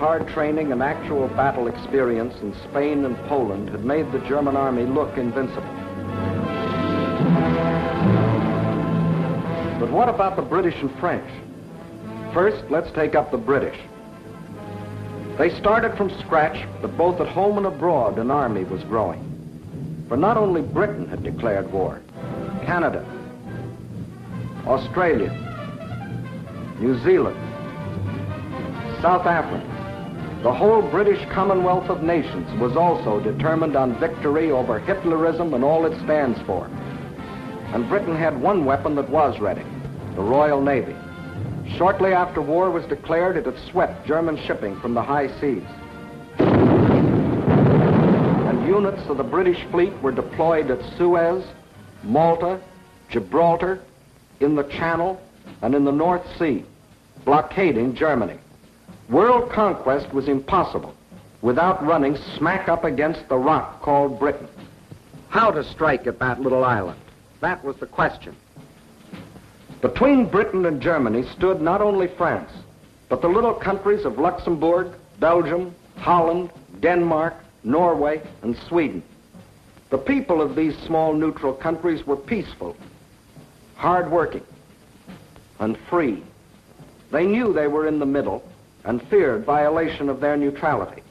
hard training and actual battle experience in Spain and Poland had made the German army look invincible. But what about the British and French? First, let's take up the British. They started from scratch, but both at home and abroad an army was growing. For not only Britain had declared war, Canada, Australia, New Zealand, South Africa, the whole British Commonwealth of Nations was also determined on victory over Hitlerism and all it stands for. And Britain had one weapon that was ready, the Royal Navy. Shortly after war was declared, it had swept German shipping from the high seas. And units of the British fleet were deployed at Suez, Malta, Gibraltar, in the Channel, and in the North Sea, blockading Germany. World conquest was impossible without running smack up against the rock called Britain. How to strike at that little island? That was the question. Between Britain and Germany stood not only France, but the little countries of Luxembourg, Belgium, Holland, Denmark, Norway, and Sweden. The people of these small neutral countries were peaceful, hard-working, and free. They knew they were in the middle and feared violation of their neutrality.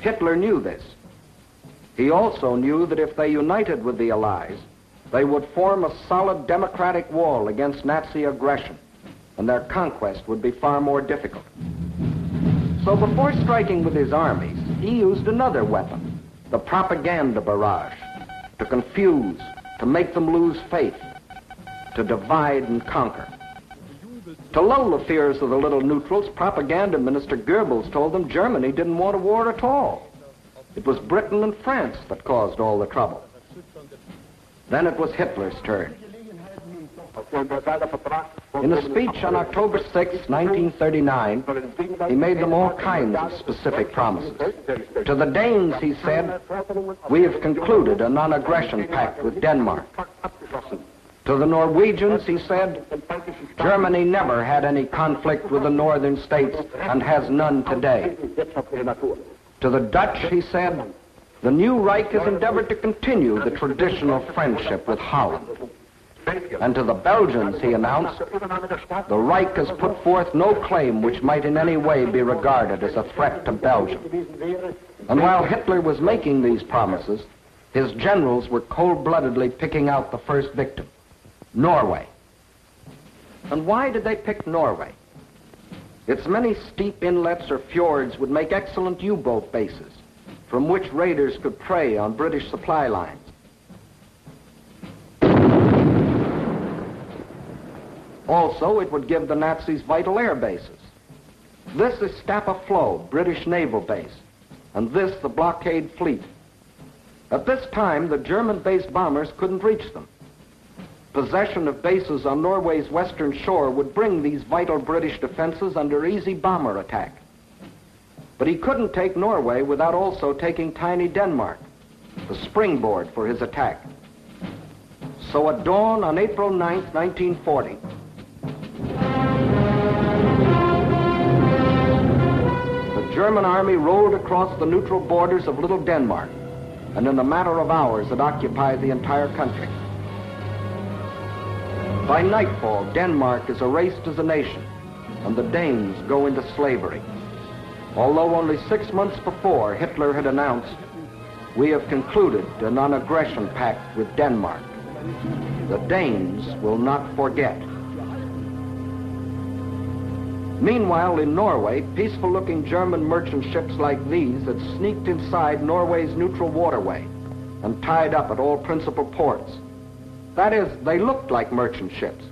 Hitler knew this. He also knew that if they united with the Allies, they would form a solid democratic wall against Nazi aggression, and their conquest would be far more difficult. So before striking with his armies, he used another weapon, the propaganda barrage, to confuse, to make them lose faith, to divide and conquer. To lull the fears of the little neutrals, propaganda minister Goebbels told them Germany didn't want a war at all. It was Britain and France that caused all the trouble. Then it was Hitler's turn. In a speech on October 6, 1939, he made them all kinds of specific promises. To the Danes, he said, we have concluded a non-aggression pact with Denmark. To the Norwegians, he said, Germany never had any conflict with the northern states and has none today. To the Dutch, he said, the new Reich has endeavored to continue the traditional friendship with Holland. And to the Belgians, he announced, the Reich has put forth no claim which might in any way be regarded as a threat to Belgium. And while Hitler was making these promises, his generals were cold-bloodedly picking out the first victim. Norway. And why did they pick Norway? Its many steep inlets or fjords would make excellent U-boat bases from which raiders could prey on British supply lines. Also, it would give the Nazis vital air bases. This is Scapa Flow, British naval base, and this the blockade fleet. At this time, the German-based bombers couldn't reach them. Possession of bases on Norway's western shore would bring these vital British defenses under easy bomber attack. But he couldn't take Norway without also taking tiny Denmark, the springboard for his attack. So at dawn on April 9, 1940, the German army rolled across the neutral borders of Little Denmark, and in a matter of hours it occupied the entire country. By nightfall, Denmark is erased as a nation, and the Danes go into slavery. Although only six months before, Hitler had announced, we have concluded a non-aggression pact with Denmark. The Danes will not forget. Meanwhile, in Norway, peaceful-looking German merchant ships like these had sneaked inside Norway's neutral waterway and tied up at all principal ports. That is, they looked like merchant ships.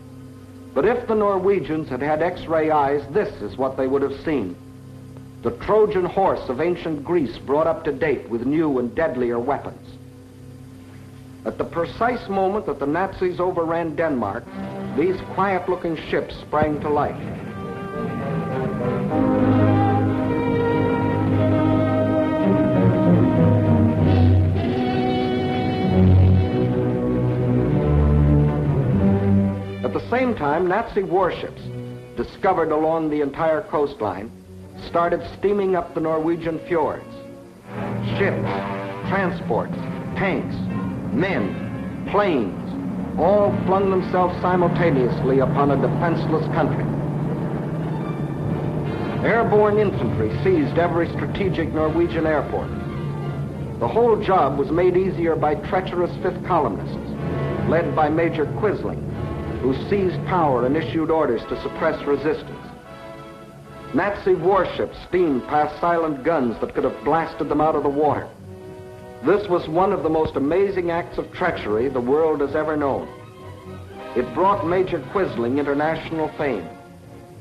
But if the Norwegians had had X-ray eyes, this is what they would have seen. The Trojan horse of ancient Greece brought up to date with new and deadlier weapons. At the precise moment that the Nazis overran Denmark, these quiet-looking ships sprang to life. Same time, Nazi warships, discovered along the entire coastline, started steaming up the Norwegian fjords. Ships, transports, tanks, men, planes, all flung themselves simultaneously upon a defenseless country. Airborne infantry seized every strategic Norwegian airport. The whole job was made easier by treacherous fifth columnists, led by Major Quisling, who seized power and issued orders to suppress resistance. Nazi warships steamed past silent guns that could have blasted them out of the water. This was one of the most amazing acts of treachery the world has ever known. It brought Major Quisling international fame,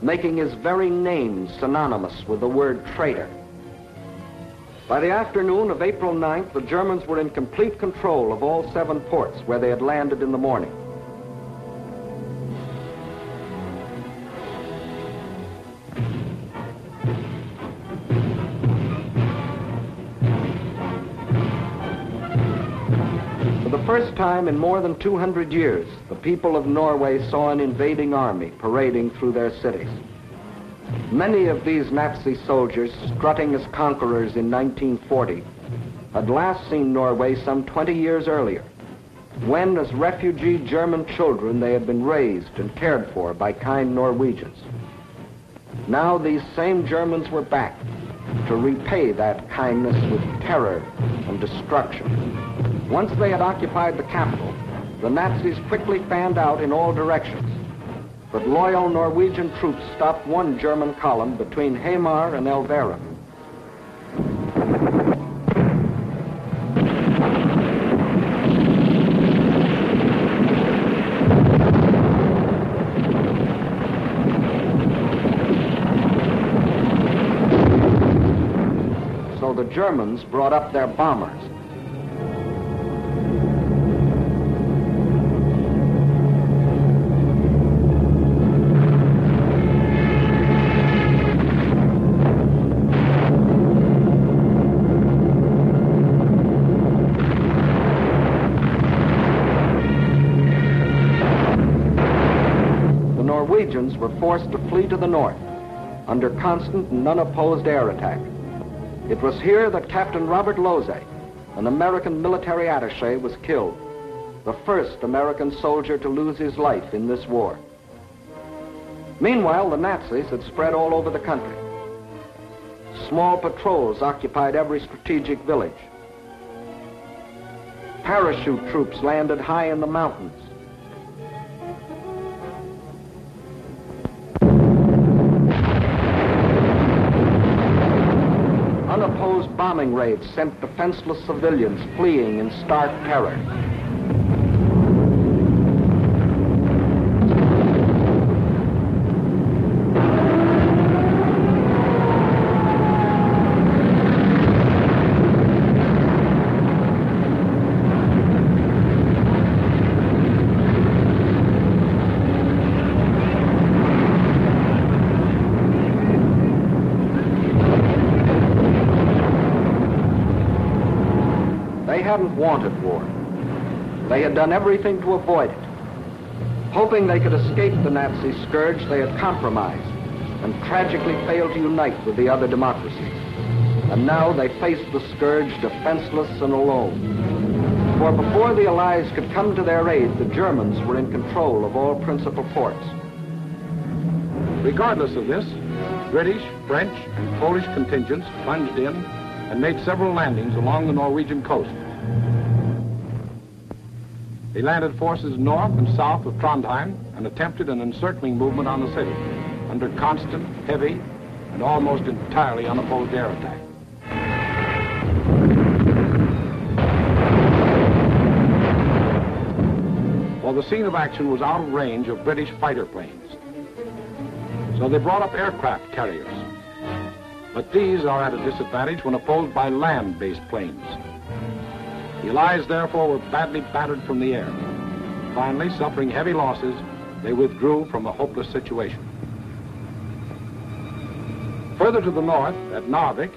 making his very name synonymous with the word traitor. By the afternoon of April 9th, the Germans were in complete control of all seven ports where they had landed in the morning. Time in more than 200 years, the people of Norway saw an invading army parading through their cities. Many of these Nazi soldiers, strutting as conquerors in 1940, had last seen Norway some 20 years earlier, when as refugee German children they had been raised and cared for by kind Norwegians. Now these same Germans were back to repay that kindness with terror and destruction. Once they had occupied the capital, the Nazis quickly fanned out in all directions. But loyal Norwegian troops stopped one German column between Hamar and Elverum. So the Germans brought up their bombers. Norwegians were forced to flee to the north under constant and unopposed air attack. It was here that Captain Robert Losey, an American military attache, was killed, the first American soldier to lose his life in this war. Meanwhile, the Nazis had spread all over the country. Small patrols occupied every strategic village. Parachute troops landed high in the mountains. Bombing raids sent defenseless civilians fleeing in stark terror. They hadn't wanted war. They had done everything to avoid it. Hoping they could escape the Nazi scourge, they had compromised and tragically failed to unite with the other democracies. And now they faced the scourge defenseless and alone. For before the Allies could come to their aid, the Germans were in control of all principal ports. Regardless of this, British, French, and Polish contingents plunged in and made several landings along the Norwegian coast. They landed forces north and south of Trondheim and attempted an encircling movement on the city. under constant, heavy, and almost entirely unopposed air attack. Well, the scene of action was out of range of British fighter planes. So they brought up aircraft carriers. But these are at a disadvantage when opposed by land-based planes. The Allies, therefore, were badly battered from the air. Finally, suffering heavy losses, they withdrew from a hopeless situation. Further to the north, at Narvik,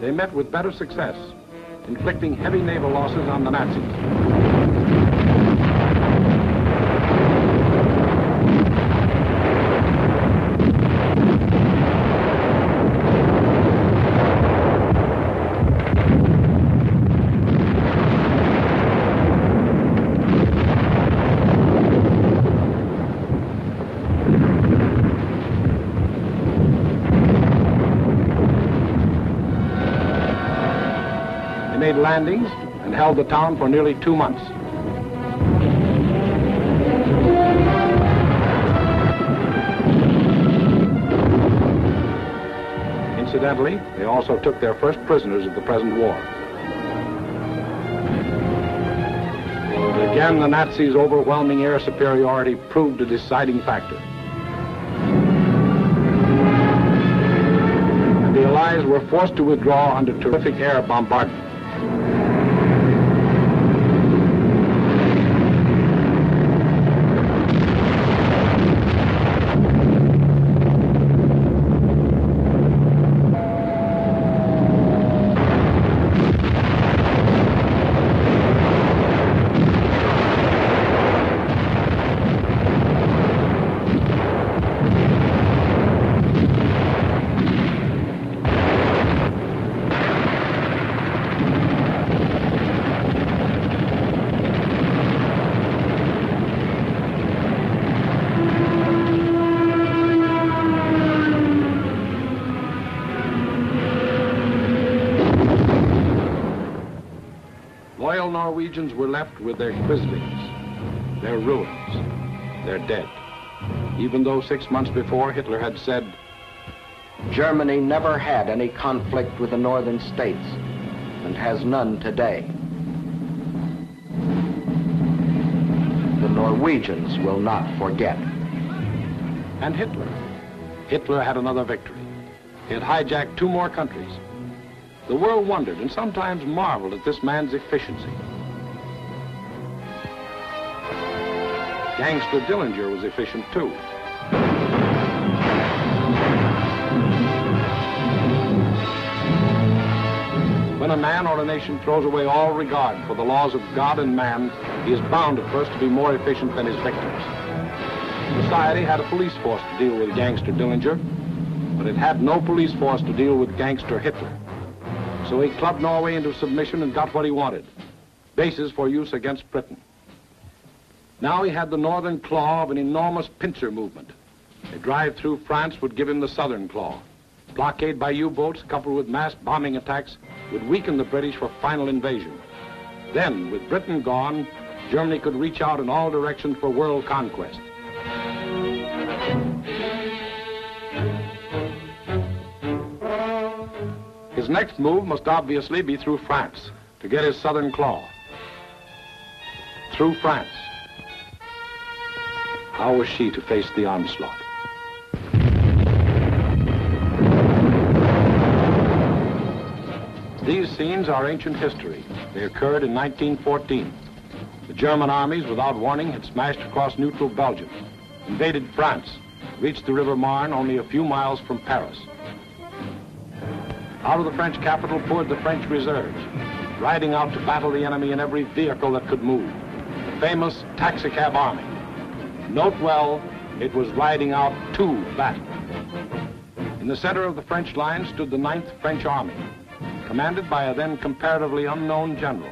they met with better success, inflicting heavy naval losses on the Nazis. They made landings and held the town for nearly two months. Incidentally, they also took their first prisoners of the present war. Again, the Nazis' overwhelming air superiority proved a deciding factor. And the Allies were forced to withdraw under terrific air bombardment. Loyal Norwegians were left with their quislings, their ruins, their dead. Even though six months before Hitler had said, Germany never had any conflict with the northern states and has none today. The Norwegians will not forget. and Hitler. Hitler had another victory. He had hijacked two more countries. The world wondered and sometimes marveled at this man's efficiency. Gangster Dillinger was efficient too. When a man or a nation throws away all regard for the laws of God and man, he is bound at first to be more efficient than his victims. Society had a police force to deal with gangster Dillinger, but it had no police force to deal with gangster Hitler. So he clubbed Norway into submission and got what he wanted, bases for use against Britain. Now he had the northern claw of an enormous pincer movement. A drive through France would give him the southern claw. Blockade by U-boats coupled with mass bombing attacks would weaken the British for final invasion. Then, with Britain gone, Germany could reach out in all directions for world conquest. His next move must obviously be through France to get his southern claw. Through France. How was she to face the onslaught? These scenes are ancient history. They occurred in 1914. The German armies, without warning, had smashed across neutral Belgium, invaded France, reached the River Marne only a few miles from Paris. Out of the French capital poured the French reserves, riding out to battle the enemy in every vehicle that could move. The famous taxicab army. Note well, it was riding out to battle. In the center of the French line stood the 9th French Army, commanded by a then comparatively unknown general.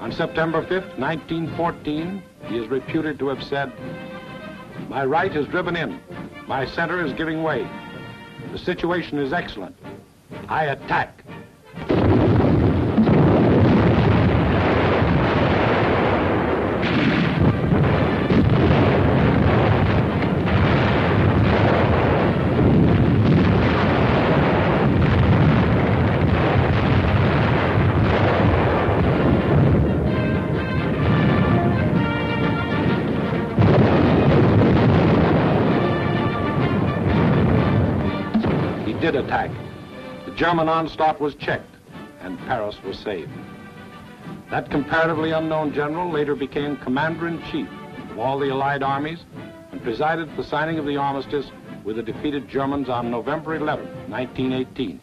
On September 5th, 1914, he is reputed to have said, My right is driven in. My center is giving way. The situation is excellent. I attack. Did attack. The German onslaught was checked, and Paris was saved. That comparatively unknown general later became commander-in-chief of all the Allied armies and presided at the signing of the armistice with the defeated Germans on November 11, 1918.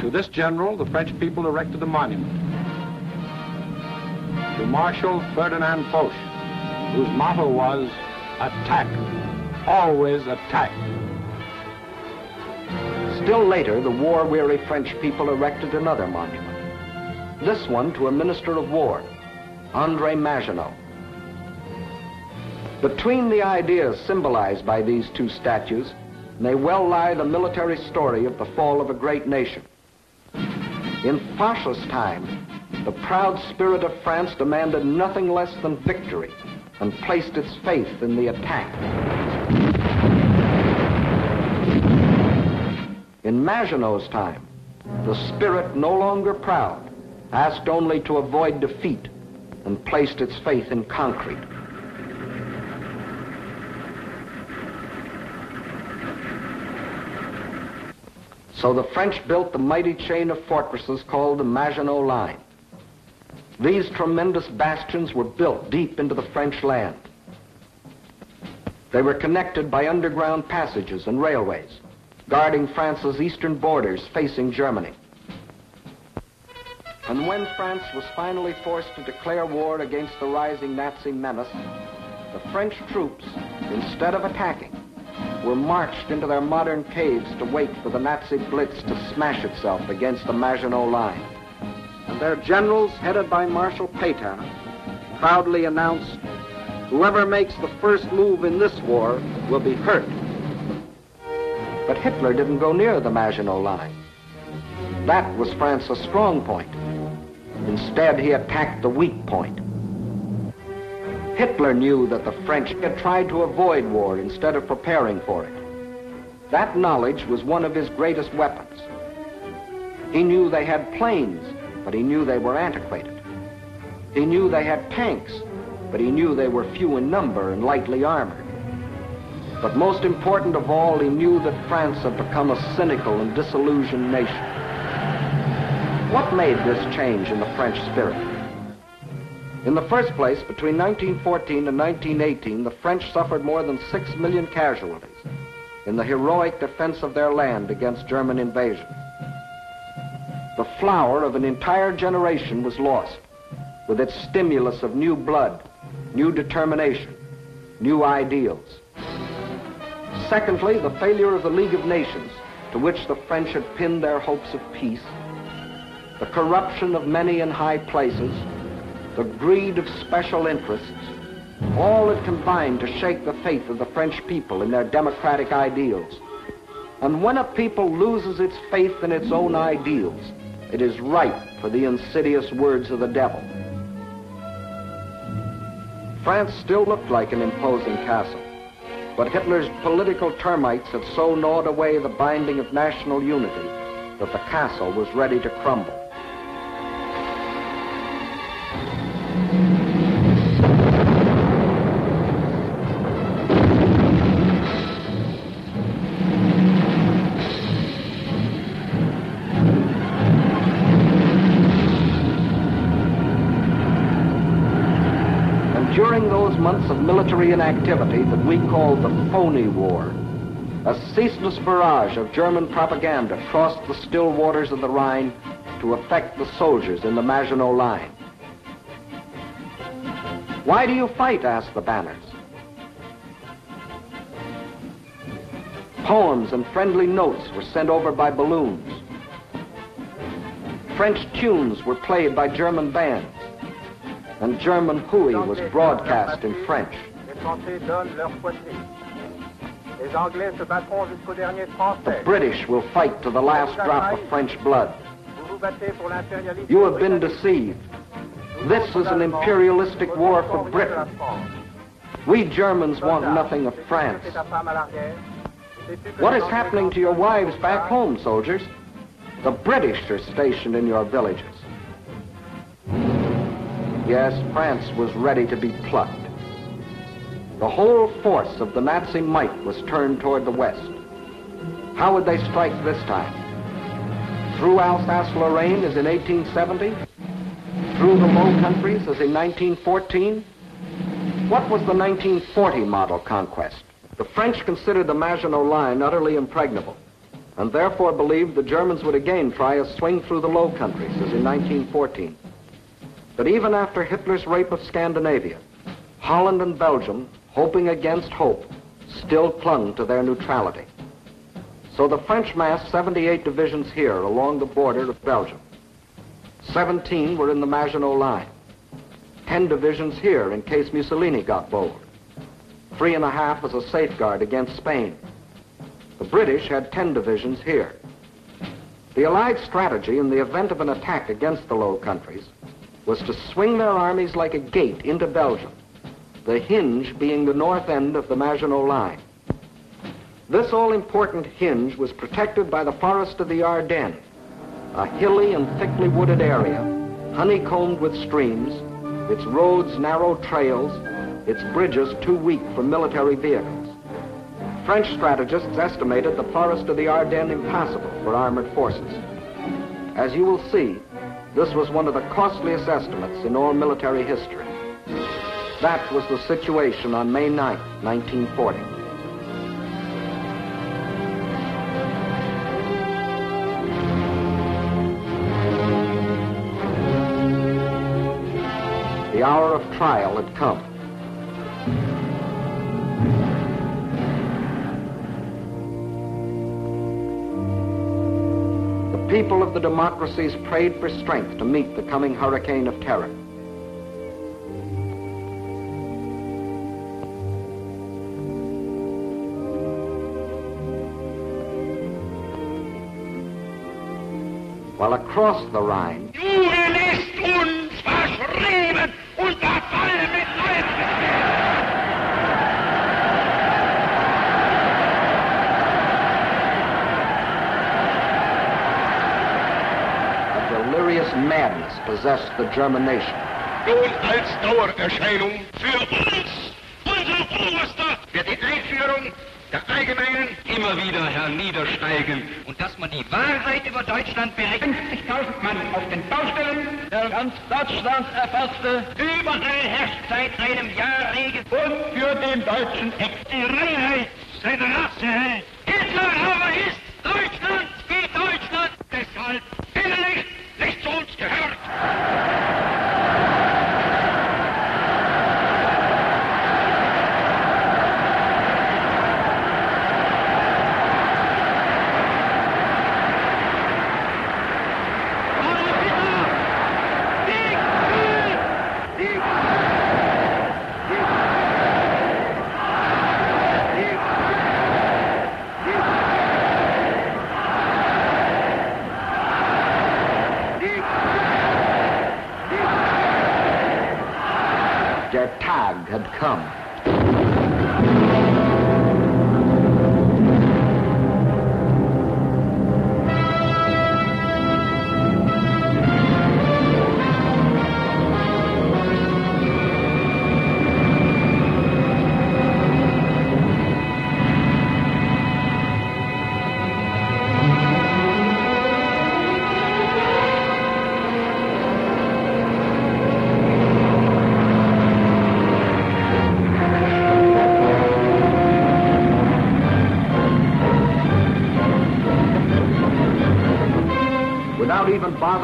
To this general, the French people erected a monument. To Marshal Ferdinand Foch, whose motto was, attack, always attack. Still later, the war-weary French people erected another monument. This one to a minister of war, Andre Maginot. Between the ideas symbolized by these two statues may well lie the military story of the fall of a great nation. In Foch's time, the proud spirit of France demanded nothing less than victory and placed its faith in the attack. In Maginot's time, the spirit no longer proud asked only to avoid defeat and placed its faith in concrete. So the French built the mighty chain of fortresses called the Maginot Line. These tremendous bastions were built deep into the French land. They were connected by underground passages and railways, guarding France's eastern borders facing Germany. And when France was finally forced to declare war against the rising Nazi menace, the French troops, instead of attacking, were marched into their modern caves to wait for the Nazi blitz to smash itself against the Maginot Line. And their generals, headed by Marshal Pétain, proudly announced, whoever makes the first move in this war will be hurt. But Hitler didn't go near the Maginot Line. That was France's strong point. Instead, he attacked the weak point. Hitler knew that the French had tried to avoid war instead of preparing for it. That knowledge was one of his greatest weapons. He knew they had planes, but he knew they were antiquated. He knew they had tanks, but he knew they were few in number and lightly armored. But most important of all, he knew that France had become a cynical and disillusioned nation. What made this change in the French spirit? In the first place, between 1914 and 1918, the French suffered more than six million casualties in the heroic defense of their land against German invasion. The flower of an entire generation was lost with its stimulus of new blood, new determination, new ideals. Secondly, the failure of the League of Nations, to which the French had pinned their hopes of peace, the corruption of many in high places, the greed of special interests, all had combined to shake the faith of the French people in their democratic ideals. And when a people loses its faith in its own ideals, it is ripe for the insidious words of the devil. France still looked like an imposing castle, but Hitler's political termites had so gnawed away the binding of national unity that the castle was ready to crumble. Months of military inactivity that we call the phony war. A ceaseless barrage of German propaganda crossed the still waters of the Rhine to affect the soldiers in the Maginot Line. Why do you fight? asked the banners. Poems and friendly notes were sent over by balloons. French tunes were played by German bands and German hooey was broadcast in French. The British will fight to the last drop of French blood. You have been deceived. This is an imperialistic war for Britain. We Germans want nothing of France. What is happening to your wives back home, soldiers? The British are stationed in your villages. Yes, France was ready to be plucked. The whole force of the Nazi might was turned toward the west. How would they strike this time? Through Alsace-Lorraine as in 1870? Through the Low Countries as in 1914? What was the 1940 model conquest? The French considered the Maginot Line utterly impregnable and therefore believed the Germans would again try a swing through the Low Countries as in 1914. But even after Hitler's rape of Scandinavia, Holland and Belgium, hoping against hope, still clung to their neutrality. So the French massed 78 divisions here along the border of Belgium. 17 were in the Maginot Line. 10 divisions here in case Mussolini got bold. Three and a half as a safeguard against Spain. The British had 10 divisions here. The Allied strategy in the event of an attack against the Low Countries was to swing their armies like a gate into Belgium, the hinge being the north end of the Maginot Line. This all-important hinge was protected by the forest of the Ardennes, a hilly and thickly wooded area, honeycombed with streams, its roads narrow trails, its bridges too weak for military vehicles. French strategists estimated the forest of the Ardennes impassable for armored forces. As you will see, this was one of the costliest estimates in all military history. That was the situation on May 9, 1940. The hour of trial had come. People of the democracies prayed for strength to meet the coming hurricane of terror. While across the Rhine, possessed the German nation. Nun als Dauererscheinung für uns, unser Oberster, wird die Einführung der allgemeinen immer wieder herniedersteigen. Und dass man die Wahrheit über Deutschland berechnet. 50.000 Mann auf den Baustellen, der ganz Deutschland erfasste. Überall herrscht seit einem Jahr Regen. Und für den deutschen Ex. Die Reinheit seiner Rasse. Hitler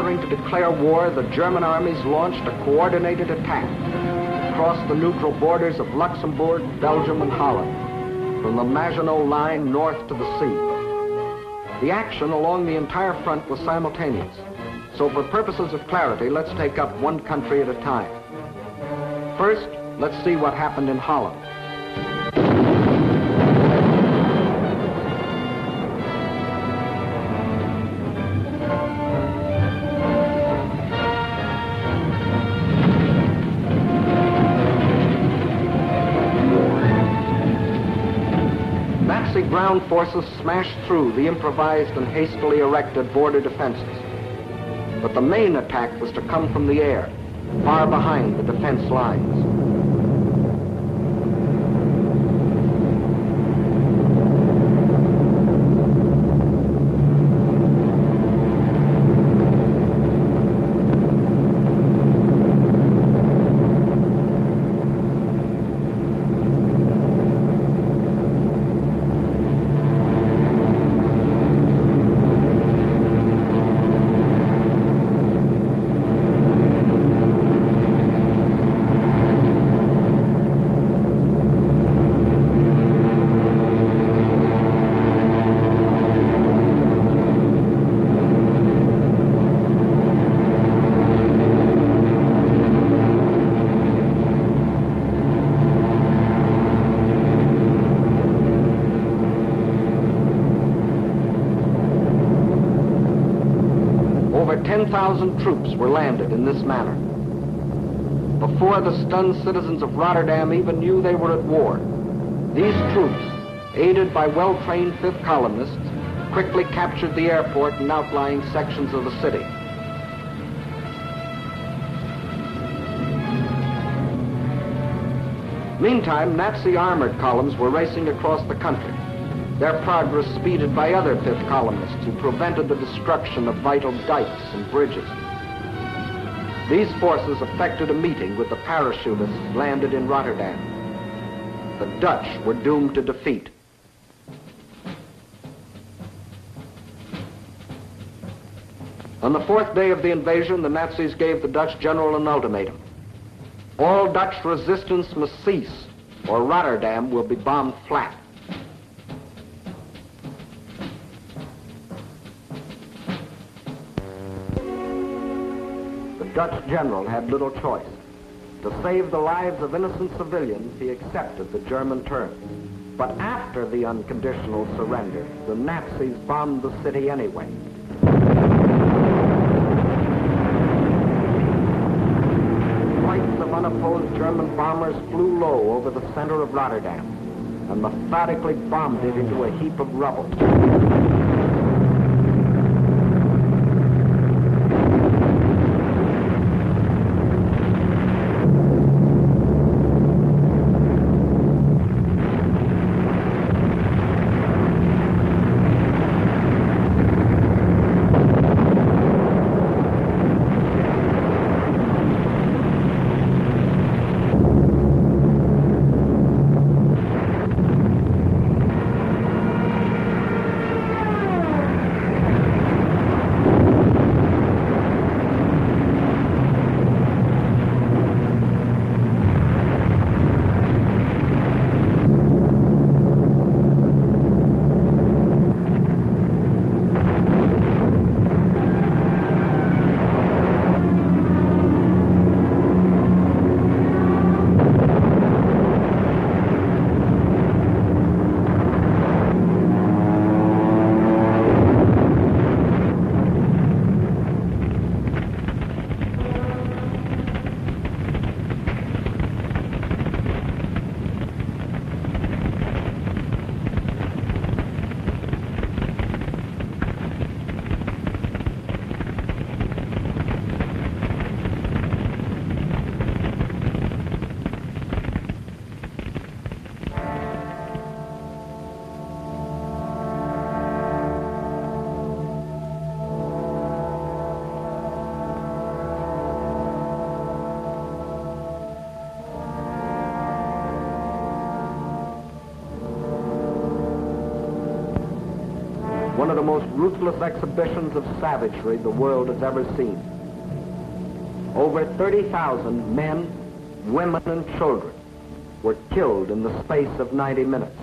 bothering to declare war, the German armies launched a coordinated attack across the neutral borders of Luxembourg, Belgium, and Holland, from the Maginot Line north to the sea. The action along the entire front was simultaneous. So for purposes of clarity, let's take up one country at a time. First, let's see what happened in Holland. Ground forces smashed through the improvised and hastily erected border defenses. But the main attack was to come from the air, far behind the defense lines. 10,000 troops were landed in this manner. Before the stunned citizens of Rotterdam even knew they were at war, these troops, aided by well-trained fifth columnists, quickly captured the airport and outlying sections of the city. Meantime, Nazi armored columns were racing across the country, their progress speeded by other fifth columnists who prevented the destruction of vital dikes and bridges. These forces effected a meeting with the parachutists landed in Rotterdam. The Dutch were doomed to defeat. On the fourth day of the invasion, the Nazis gave the Dutch general an ultimatum. All Dutch resistance must cease, or Rotterdam will be bombed flat. Dutch general had little choice. To save the lives of innocent civilians, he accepted the German terms. But after the unconditional surrender, the Nazis bombed the city anyway. Flights of unopposed German bombers flew low over the center of Rotterdam and methodically bombed it into a heap of rubble. Ruthless exhibitions of savagery the world has ever seen. Over 30,000 men, women, and children were killed in the space of 90 minutes.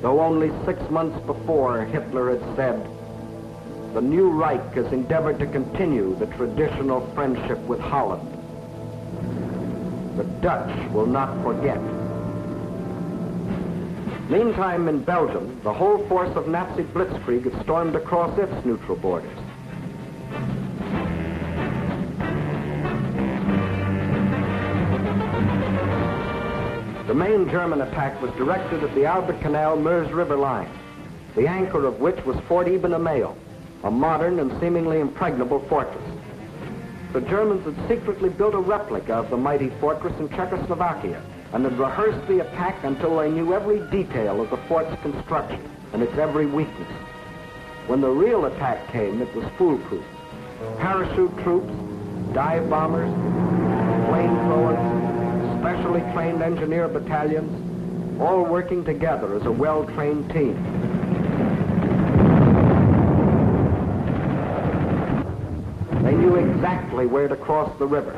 Though only six months before Hitler had said, the new Reich has endeavored to continue the traditional friendship with Holland. The Dutch will not forget. Meantime, in Belgium, the whole force of Nazi blitzkrieg had stormed across its neutral borders. The main German attack was directed at the Albert Canal Meuse River line, the anchor of which was Fort Eben Emael, a modern and seemingly impregnable fortress. The Germans had secretly built a replica of the mighty fortress in Czechoslovakia and had rehearsed the attack until they knew every detail of the fort's construction and its every weakness. When the real attack came, it was foolproof. Parachute troops, dive bombers, flamethrowers, specially trained engineer battalions, all working together as a well-trained team. They knew exactly where to cross the river.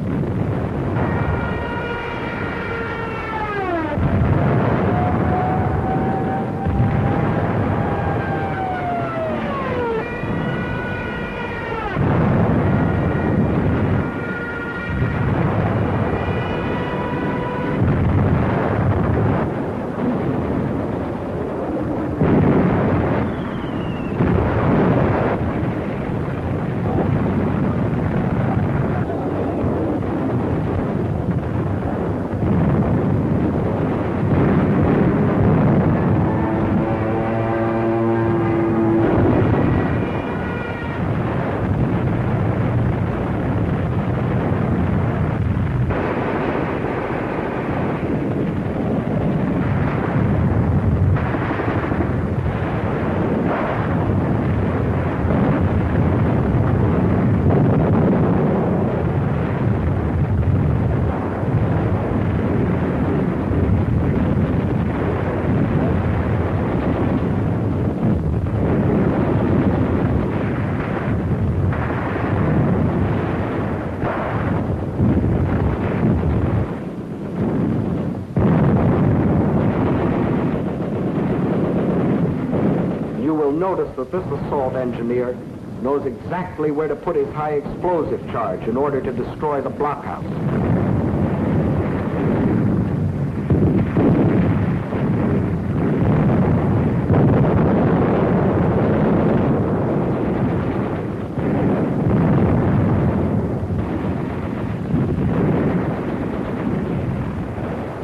You will notice that this assault engineer knows exactly where to put his high explosive charge in order to destroy the blockhouse.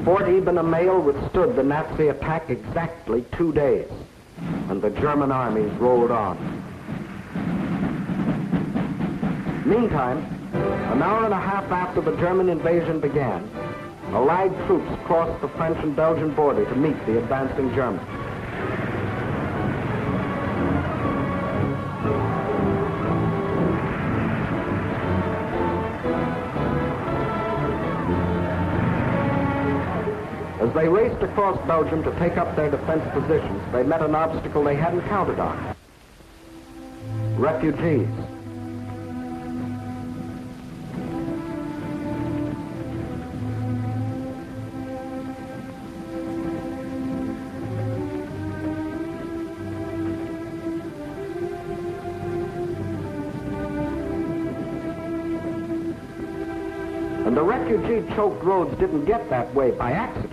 Fort Eben-Emael withstood the Nazi attack exactly two days, and the German armies rolled on. Meantime, an hour and a half after the German invasion began, Allied troops crossed the French and Belgian border to meet the advancing Germans. As they raced across Belgium to take up their defense positions, they met an obstacle they hadn't counted on. Refugees. And the refugee-choked roads didn't get that way by accident.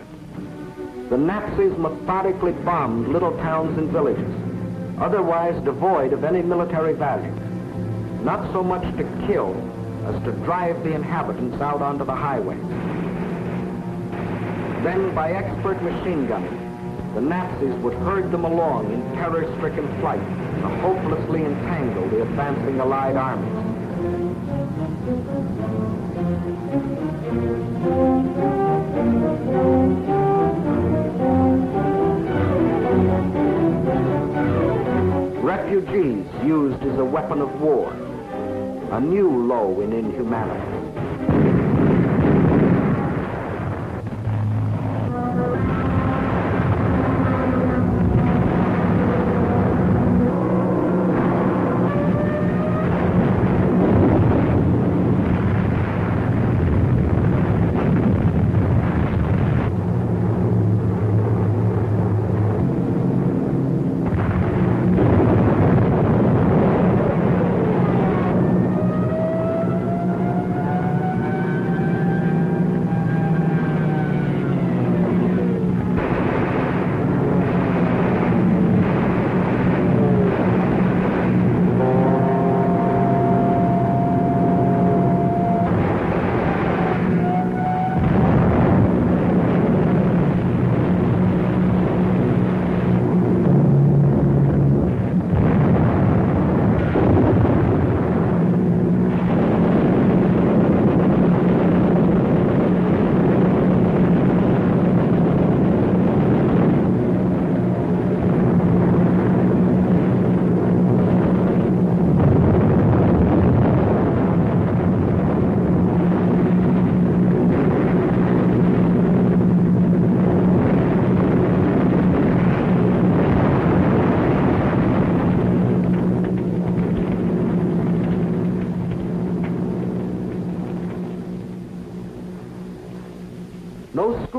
The Nazis methodically bombed little towns and villages, otherwise devoid of any military value. Not so much to kill as to drive the inhabitants out onto the highway. Then, by expert machine gunning, the Nazis would herd them along in terror-stricken flight to hopelessly entangle the advancing Allied armies. Refugees used as a weapon of war, a new low in inhumanity.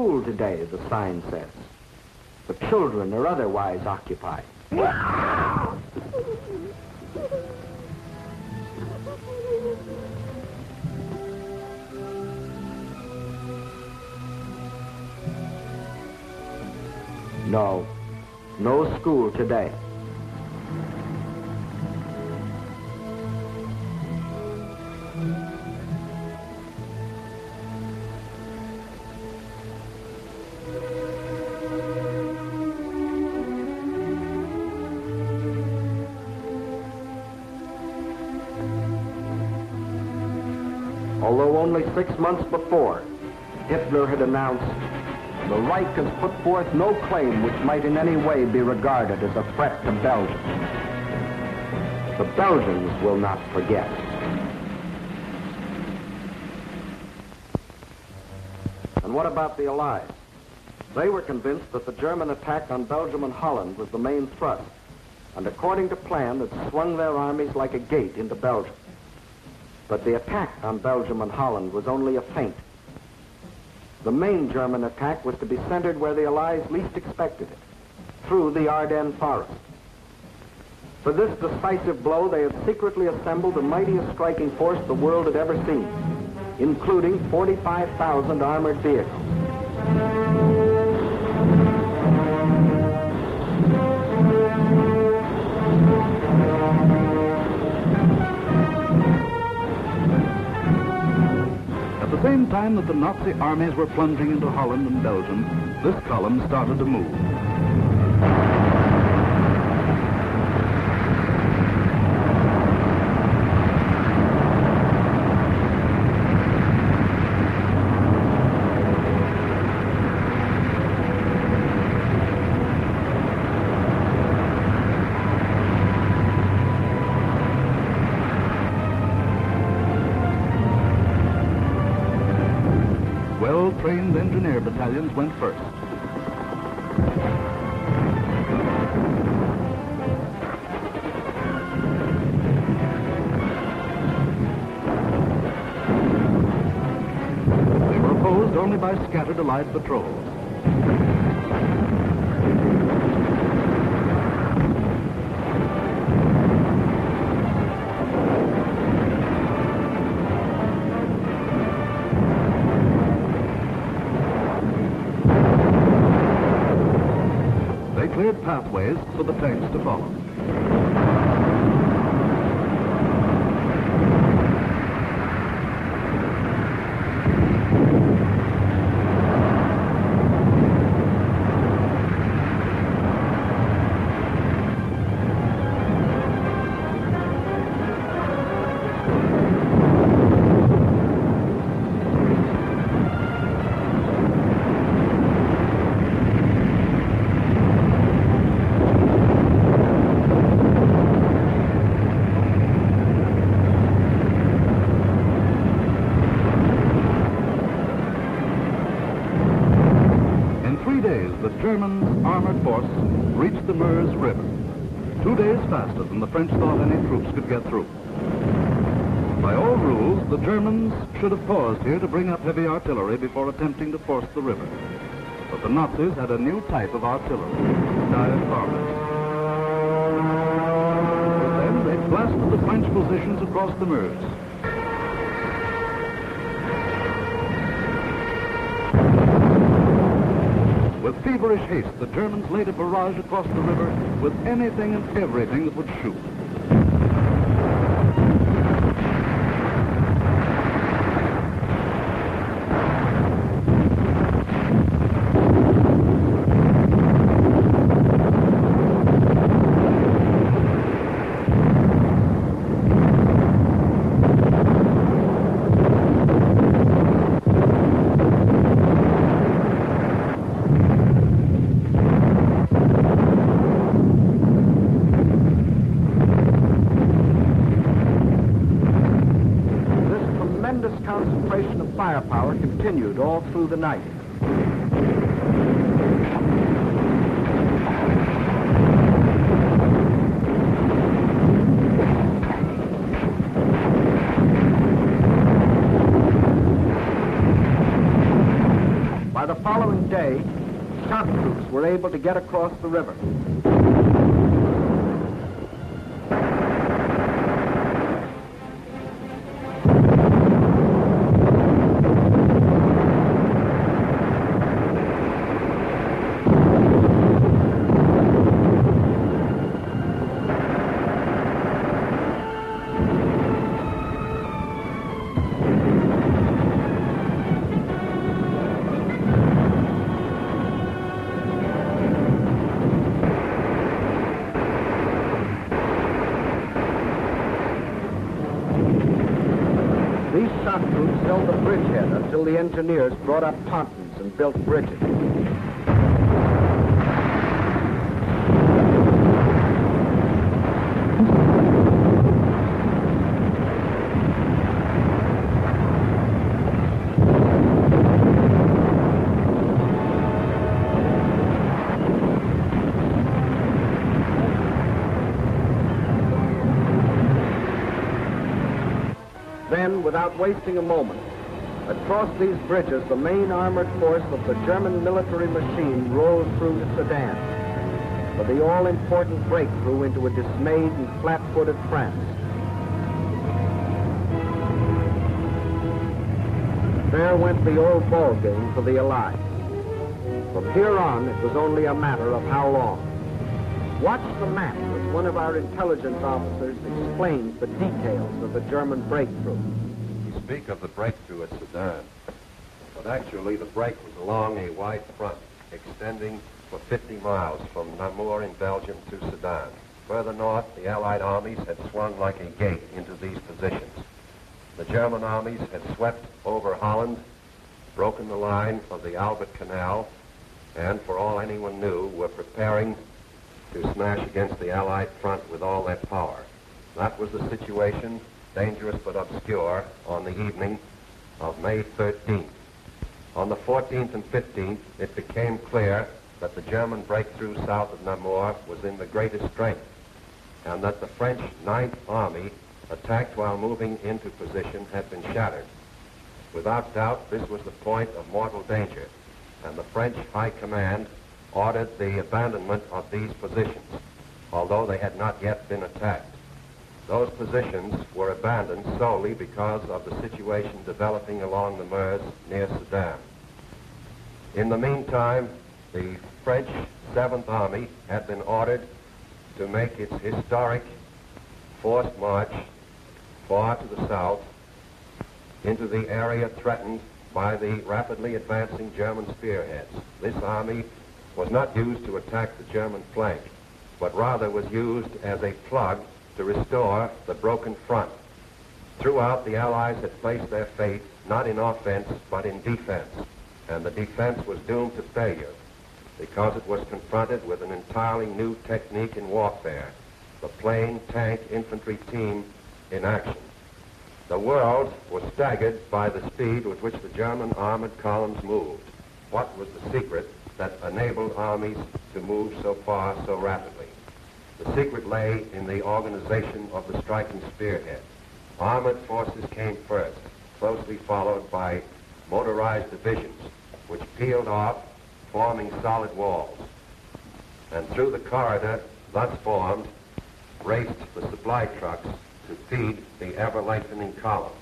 School today, the sign says. The children are otherwise occupied. No, no school today. Only six months before, Hitler had announced, the Reich has put forth no claim which might in any way be regarded as a threat to Belgium. The Belgians will not forget. And what about the Allies? They were convinced that the German attack on Belgium and Holland was the main thrust, and according to plan, had swung their armies like a gate into Belgium. But the attack on Belgium and Holland was only a feint. The main German attack was to be centered where the Allies least expected it, through the Ardennes forest. For this decisive blow, they had secretly assembled the mightiest striking force the world had ever seen, including 45,000 armored vehicles. Same time that the Nazi armies were plunging into Holland and Belgium, this column started to move. Battalions went first. They were opposed only by scattered Allied patrols. Pathways for the tanks to follow. Could get through. By all rules, the Germans should have paused here to bring up heavy artillery before attempting to force the river. But the Nazis had a new type of artillery, dive bombers. Then they blasted the French positions across the Meuse. With feverish haste, the Germans laid a barrage across the river with anything and everything that would shoot. This tremendous concentration of firepower continued all through the night. By the following day, shock troops were able to get across the river. Engineers brought up pontons and built bridges. Then, without wasting a moment, across these bridges, the main armored force of the German military machine rolled through the Sedan. for the all-important breakthrough into a dismayed and flat-footed France. There went the old ball game for the Allies. From here on, it was only a matter of how long. Watch the map as one of our intelligence officers explains the details of the German breakthrough. Speak of the breakthrough at Sedan, but actually the break was along a wide front extending for 50 miles from Namur in Belgium to Sedan. Further north, the Allied armies had swung like a gate into these positions. The German armies had swept over Holland, broken the line of the Albert Canal, and for all anyone knew, were preparing to smash against the Allied front with all their power. That was the situation, dangerous but obscure, on the evening of May 13th. On the 14th and 15th, it became clear that the German breakthrough south of Namur was in the greatest strength, and that the French Ninth Army, attacked while moving into position, had been shattered. Without doubt, this was the point of mortal danger, and the French High Command ordered the abandonment of these positions, although they had not yet been attacked. Those positions were abandoned solely because of the situation developing along the Meuse near Sedan. In the meantime, the French Seventh Army had been ordered to make its historic forced march far to the south into the area threatened by the rapidly advancing German spearheads. This army was not used to attack the German flank, but rather was used as a plug to restore the broken front. Throughout, the Allies had placed their fate not in offense, but in defense, and the defense was doomed to failure because it was confronted with an entirely new technique in warfare, the plane tank infantry team in action. The world was staggered by the speed with which the German armored columns moved. What was the secret that enabled armies to move so far so rapidly? The secret lay in the organization of the striking spearhead. Armored forces came first, closely followed by motorized divisions, which peeled off forming solid walls. And through the corridor thus formed raced the supply trucks to feed the ever-lengthening column.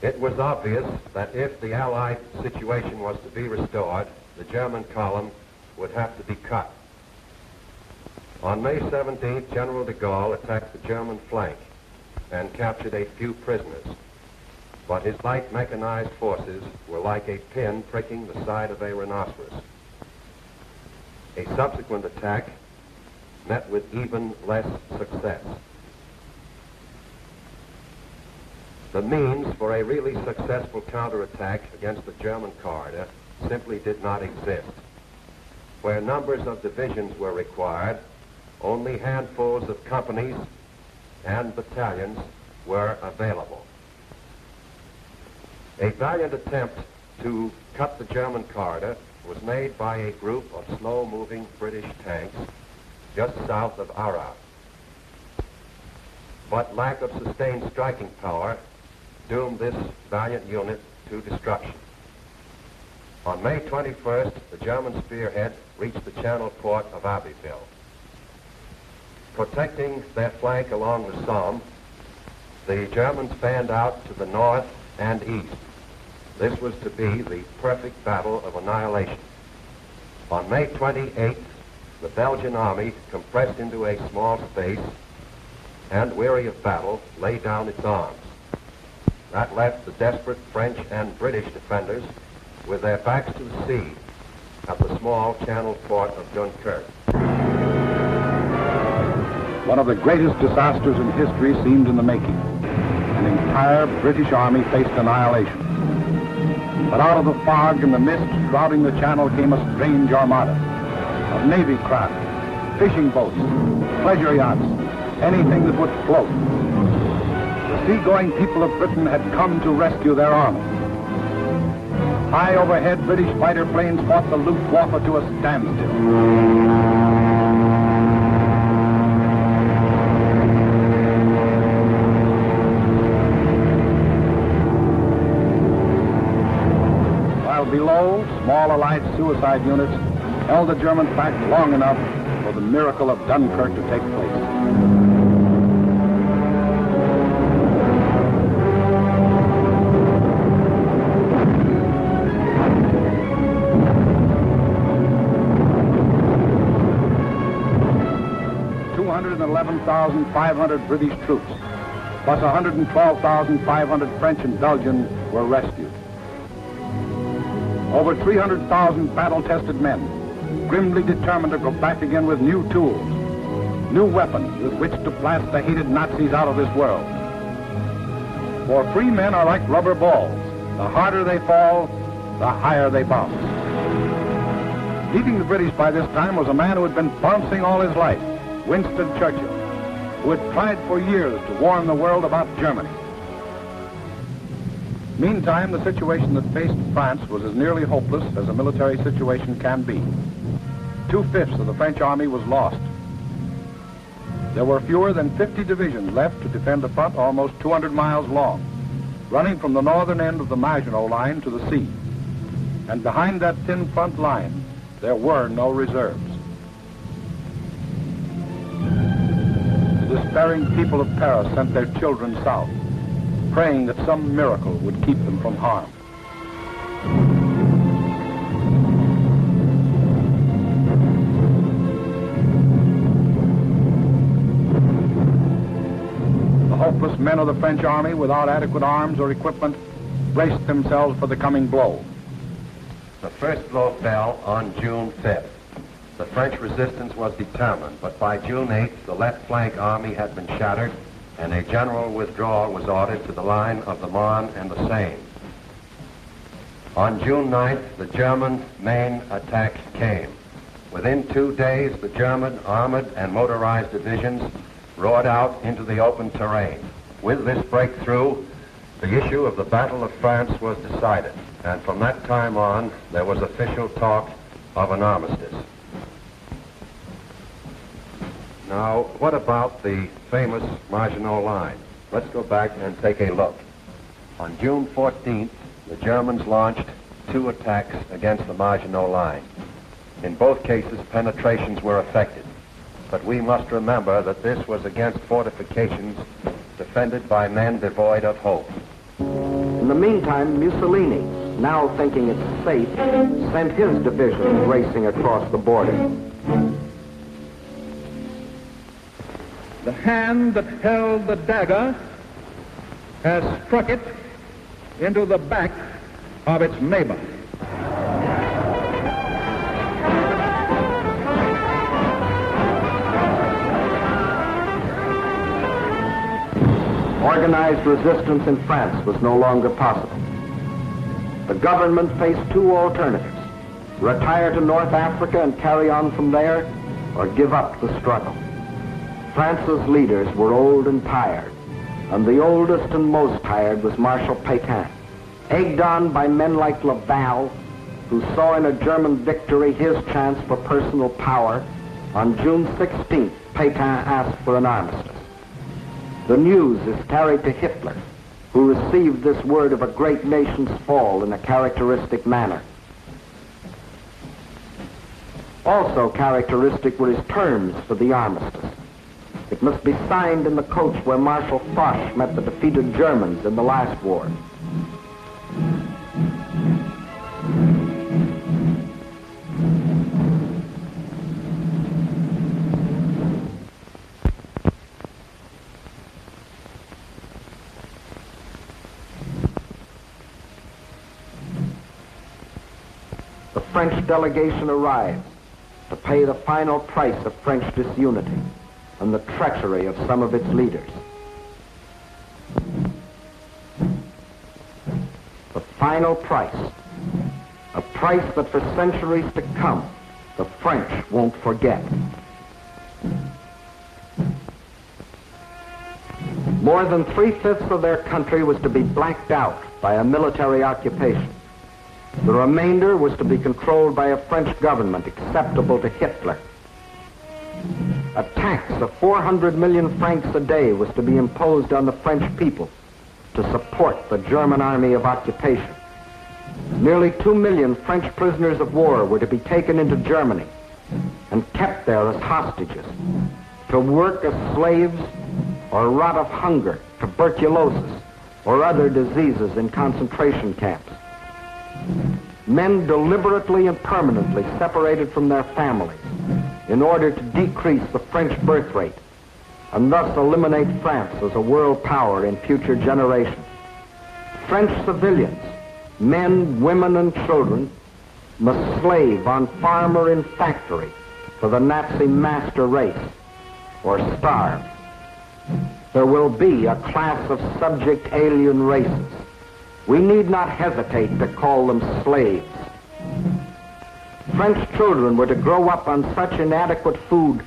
It was obvious that if the Allied situation was to be restored, the German column would have to be cut. On May 17th, General de Gaulle attacked the German flank and captured a few prisoners but his light mechanized forces were like a pin pricking the side of a rhinoceros. A subsequent attack met with even less success. The means for a really successful counterattack against the German corridor simply did not exist. Where numbers of divisions were required, only handfuls of companies and battalions were available. A valiant attempt to cut the German corridor was made by a group of slow-moving British tanks just south of Arras. But lack of sustained striking power doomed this valiant unit to destruction. On May 21st, the German spearhead reached the channel port of Abbeville. Protecting their flank along the Somme, the Germans fanned out to the north and east. This was to be the perfect battle of annihilation. On May 28th, the Belgian army, compressed into a small space and weary of battle, laid down its arms. That left the desperate French and British defenders with their backs to the sea at the small channel port of Dunkirk. One of the greatest disasters in history seemed in the making. An entire British army faced annihilation. But out of the fog and the mist shrouding the channel came a strange armada of navy craft, fishing boats, pleasure yachts, anything that would float. The seagoing people of Britain had come to rescue their army. High overhead, British fighter planes fought the Luftwaffe to a standstill. Small Allied suicide units held the Germans back long enough for the miracle of Dunkirk to take place. Two hundred and eleven thousand five hundred British troops, plus 112,500 French and Belgian were rescued. Over 300,000 battle-tested men, grimly determined to go back again with new tools, new weapons with which to blast the hated Nazis out of this world. For free men are like rubber balls. The harder they fall, the higher they bounce. Leading the British by this time was a man who had been bouncing all his life, Winston Churchill, who had tried for years to warn the world about Germany. Meantime, the situation that faced France was as nearly hopeless as a military situation can be. Two-fifths of the French army was lost. There were fewer than 50 divisions left to defend a front almost 200 miles long, running from the northern end of the Maginot Line to the sea. And behind that thin front line, there were no reserves. The despairing people of Paris sent their children south, praying that some miracle would keep them from harm. The hopeless men of the French army, without adequate arms or equipment, braced themselves for the coming blow. The first blow fell on June 5th. The French resistance was determined, but by June 8th, the left flank army had been shattered and a general withdrawal was ordered to the line of the Marne and the Seine. On June 9th, the German main attack came. Within two days, the German armored and motorized divisions roared out into the open terrain. With this breakthrough, the issue of the Battle of France was decided, and from that time on, there was official talk of an armistice. Now, what about the famous Maginot Line? Let's go back and take a look. On June 14th, the Germans launched two attacks against the Maginot Line. In both cases, penetrations were effected. But we must remember that this was against fortifications defended by men devoid of hope. In the meantime, Mussolini, now thinking it safe, sent his division racing across the border. The hand that held the dagger has struck it into the back of its neighbor. Organized resistance in France was no longer possible. The government faced two alternatives. Retire to North Africa and carry on from there, or give up the struggle. France's leaders were old and tired, and the oldest and most tired was Marshal Pétain, egged on by men like Laval, who saw in a German victory his chance for personal power. On June 16th, Pétain asked for an armistice. The news is carried to Hitler, who received this word of a great nation's fall in a characteristic manner. Also characteristic were his terms for the armistice. It must be signed in the coach where Marshal Foch met the defeated Germans in the last war. The French delegation arrives to pay the final price of French disunity and the treachery of some of its leaders. The final price, a price that for centuries to come, the French won't forget. More than three-fifths of their country was to be blacked out by a military occupation. The remainder was to be controlled by a French government acceptable to Hitler. A tax of 400 million francs a day was to be imposed on the French people to support the German army of occupation. Nearly two million French prisoners of war were to be taken into Germany and kept there as hostages, to work as slaves or rot of hunger, tuberculosis, or other diseases in concentration camps. Men deliberately and permanently separated from their families in order to decrease the French birth rate and thus eliminate France as a world power in future generations. French civilians, men, women, and children, must slave on farm or in factory for the Nazi master race or starve. There will be a class of subject alien races. We need not hesitate to call them slaves. French children were to grow up on such inadequate food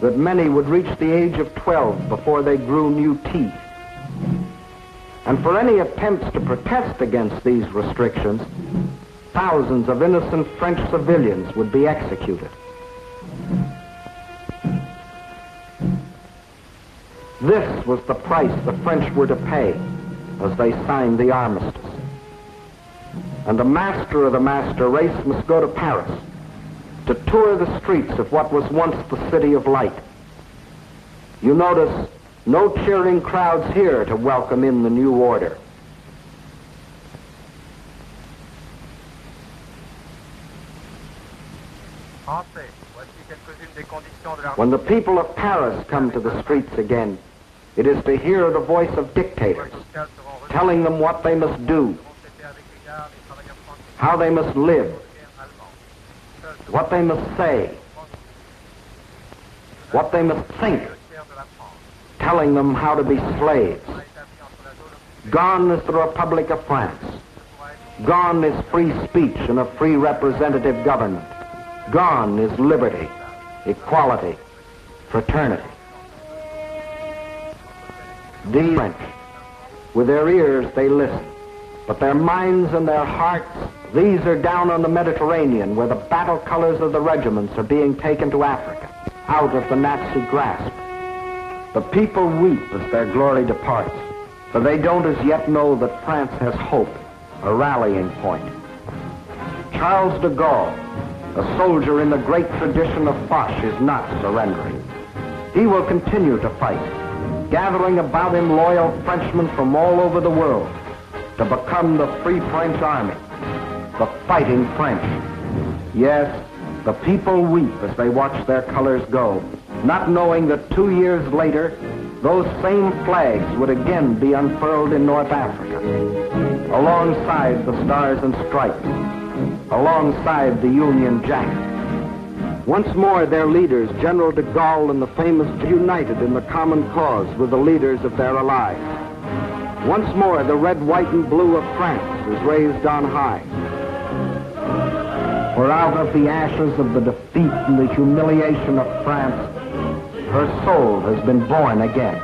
that many would reach the age of 12 before they grew new teeth. And for any attempts to protest against these restrictions, thousands of innocent French civilians would be executed. This was the price the French were to pay as they signed the armistice. And the master of the master race must go to Paris to tour the streets of what was once the city of light. You notice no cheering crowds here to welcome in the new order. When the people of Paris come to the streets again, it is to hear the voice of dictators telling them what they must do, how they must live, what they must say, what they must think, telling them how to be slaves. Gone is the Republic of France. Gone is free speech and a free representative government. Gone is liberty, equality, fraternity. The French, with their ears they listen, but their minds and their hearts, these are down on the Mediterranean where the battle colors of the regiments are being taken to Africa, out of the Nazi grasp. The people weep as their glory departs, for they don't as yet know that France has hope, a rallying point. Charles de Gaulle, a soldier in the great tradition of Foch, is not surrendering. He will continue to fight, gathering about him loyal Frenchmen from all over the world to become the Free French Army, the Fighting French. Yes, the people weep as they watch their colors go, not knowing that two years later, those same flags would again be unfurled in North Africa, alongside the Stars and Stripes, alongside the Union Jack. Once more, their leaders, General de Gaulle and the famous, united in the common cause with the leaders of their allies. Once more, the red, white, and blue of France is raised on high. For out of the ashes of the defeat and the humiliation of France, her soul has been born again.